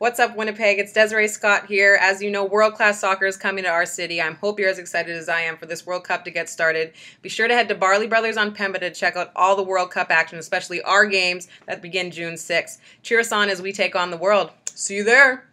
What's up, Winnipeg? It's Desiree Scott here. As you know, world class soccer is coming to our city. I hope you're as excited as I am for this World Cup to get started. Be sure to head to Barley Brothers on Pembina to check out all the World Cup action, especially our games that begin June 6th. Cheer us on as we take on the world. See you there.